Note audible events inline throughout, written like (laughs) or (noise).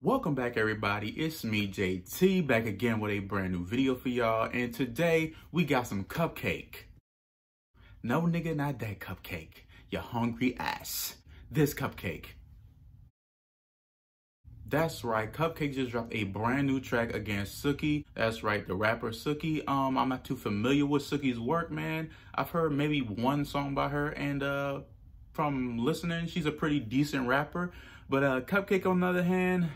Welcome back everybody, it's me JT back again with a brand new video for y'all and today we got some cupcake. No nigga, not that cupcake, you hungry ass. This cupcake. That's right, Cupcakke just dropped a brand new track against Suki. That's right, the rapper Suki. Um, I'm not too familiar with Suki's work, man. I've heard maybe one song by her and uh, from listening, she's a pretty decent rapper. But uh, Cupcakke on the other hand,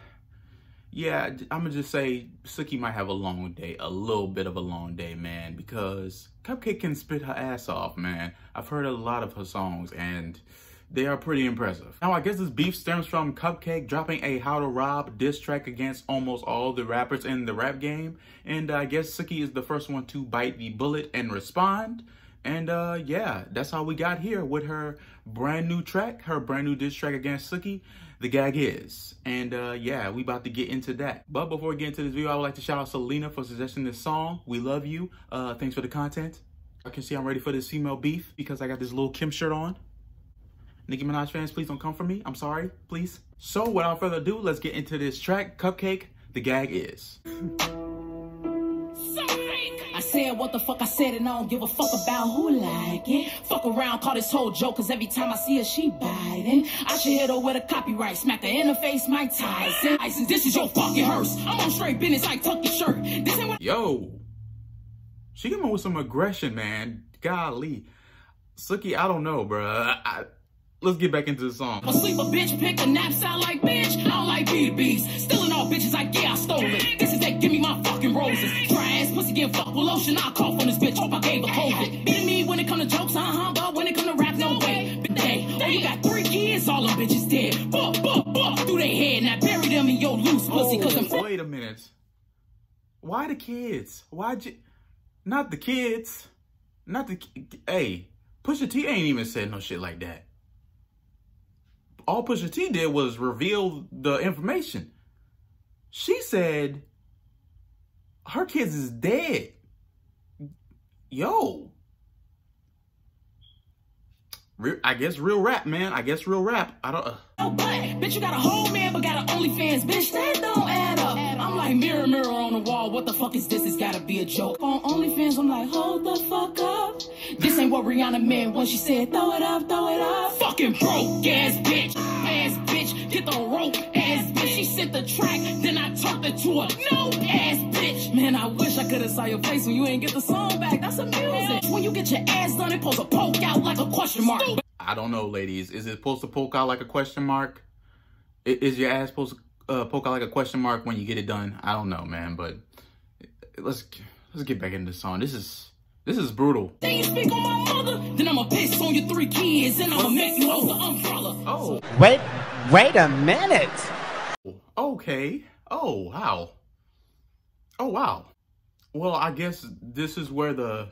yeah, I'm gonna just say Suki might have a long day, a little bit of a long day, man, because Cupcakke can spit her ass off, man. I've heard a lot of her songs and they are pretty impressive. Now, I guess this beef stems from Cupcakke dropping a How to Rob diss track against almost all the rappers in the rap game. And I guess Suki is the first one to bite the bullet and respond. And uh, yeah, that's how we got here with her brand new track, her brand new diss track against Suki, The Gag Is. And uh, yeah, we about to get into that. But before we get into this video, I would like to shout out Selena for suggesting this song. We love you. Uh, thanks for the content. I can see I'm ready for this female beef because I got this little Kim shirt on. Nicki Minaj fans, please don't come for me. I'm sorry, please. So without further ado, let's get into this track, Cupcakke, The Gag Is (laughs) said what the fuck I said and I don't give a fuck about who like it. Fuck around, call this whole joke, cause every time I see her, she biting. I should hit her with a copyright, smack the interface, Mike Tyson. Tyson, this is your fucking hearse. I'm on straight business, I tuck your shirt. This ain't what- Yo, she came with some aggression, man. Golly. Suki, I don't know, bruh. I, let's get back into the song. Sleep a bitch, pick a nap, sound like bitch. I don't like B2Bs. Stealing all bitches like, yeah, I stole it. This is that, give me my fucking roses. Pussy get fucked with lotion. I'll cough on this bitch. Hope I gave a COVID. Beating me when it come to jokes, uh-huh. But when it come to rap, no way. But hey, oh, you got three kids, all them bitches dead. Buck, buck, buck through their head. Now bury them in your loose pussy. Cause I'm Wait a minute. Why the kids? Why'd you... Not the kids. Not the... Hey, Pusha T ain't even said no shit like that all Pusha T did was reveal the information. She said her kids is dead. Yo. I guess real rap, man. I guess real rap. I don't. Uh. Oh, but bitch, you got a whole man, but got an OnlyFans, bitch. That don't add up. I'm like mirror, mirror on the wall. What the fuck is this? It's gotta be a joke. On OnlyFans, I'm like, hold the fuck up. This ain't what Rihanna meant when she said, throw it up, throw it up. Fucking broke ass bitch, ass bitch, get the rope ass bitch. She sent the track, then I turned it to a no ass. Man, I wish I could've saw your face when you ain't get the song back. That's amusing. When you get your ass done, it supposed to poke out like a question mark. I don't know, ladies. Is it supposed to poke out like a question mark? Is your ass supposed to uh, poke out like a question mark when you get it done? I don't know, man. But let's let's get back into the song. This is this is brutal. Then you speak on my mother, then I'ma piss on your three kids, and I'ma make you hold the umbrella. Oh. Wait, wait a minute. Okay. Oh, wow. Oh, wow. Well, I guess this is where the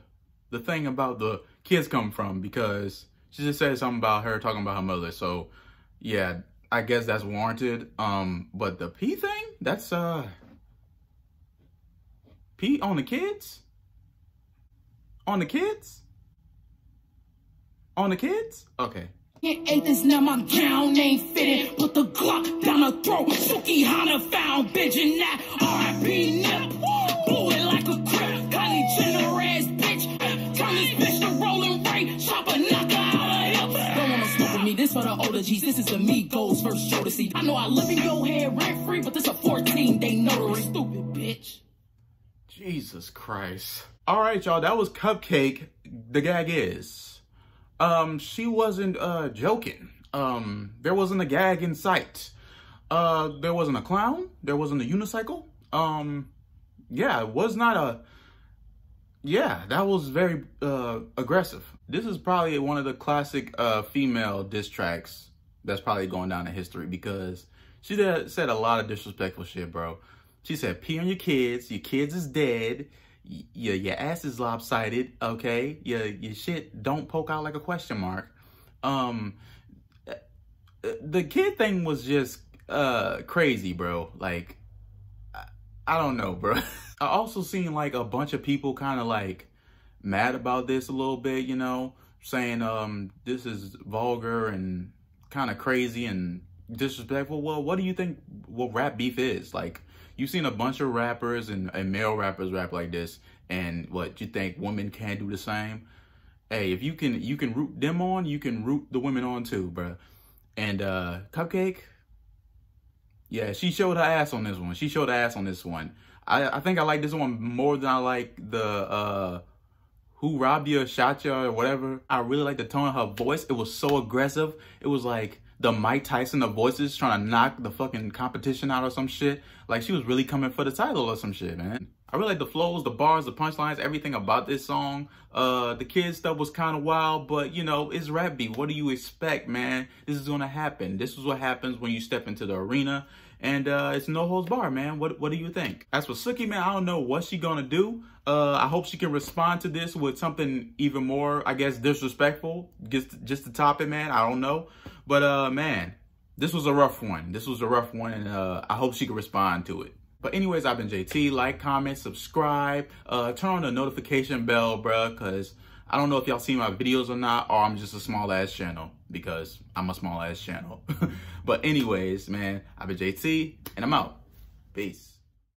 the thing about the kids come from because she just said something about her talking about her mother. So, yeah, I guess that's warranted. Um, but the P thing, that's uh P on the kids? On the kids? On the kids? Okay. This now my gown ain't fitted. Put the Glock down her throat. Sukihana found bitch in that R.I.P. nip. Blew it like a crap. Kylie Jenner ass bitch. Turn this bitch to rolling right. Chop a knock out of hip. Don't wanna smoke with me. This for the older G's. This is the Migos first show to see. I know I live in your head rent free, but this a 14 day notary. Stupid bitch. Jesus Christ. All right, y'all. That was Cupcakke. The gag is um, she wasn't uh, joking. Um, there wasn't a gag in sight. Uh, there wasn't a clown. There wasn't a unicycle. Um, yeah, it was not a. Yeah, that was very uh, aggressive. This is probably one of the classic uh, female diss tracks that's probably going down in history because she did, said a lot of disrespectful shit, bro. She said, pee on your kids. Your kids is dead your your ass is lopsided, okay? Your your shit don't poke out like a question mark. Um, the kid thing was just uh crazy, bro. Like, I, I don't know, bro. (laughs) I also seen like a bunch of people kind of like mad about this a little bit, you know, saying um this is vulgar and kind of crazy and disrespectful. Well, what do you think what rap beef is? Like, you've seen a bunch of rappers and, and male rappers rap like this, and what you think women can't do the same? Hey, if you can you can root them on, you can root the women on too, bro. And uh Cupcakke, yeah, she showed her ass on this one. She showed her ass on this one. I, I think I like this one more than I like the uh who robbed you shot you or whatever. I really like the tone of her voice. It was so aggressive. It was like the Mike Tyson of voices trying to knock the fucking competition out or some shit. Like she was really coming for the title or some shit, man. I really like the flows, the bars, the punchlines, everything about this song. Uh, the kids stuff was kind of wild, but you know, it's rap beat. What do you expect, man? This is gonna happen. This is what happens when you step into the arena. And uh, it's no holds bar, man. What what do you think? As for Suki, man, I don't know what she gonna do. Uh, I hope she can respond to this with something even more, I guess, disrespectful. Just just to top it, man. I don't know, but uh, man, this was a rough one. This was a rough one, and uh, I hope she can respond to it. But anyways, I've been JT. Like, comment, subscribe, uh, turn on the notification bell, bruh, because I don't know if y'all see my videos or not, or I'm just a small ass channel because I'm a small ass channel. (laughs) but anyways, man, I've been JT, and I'm out. Peace.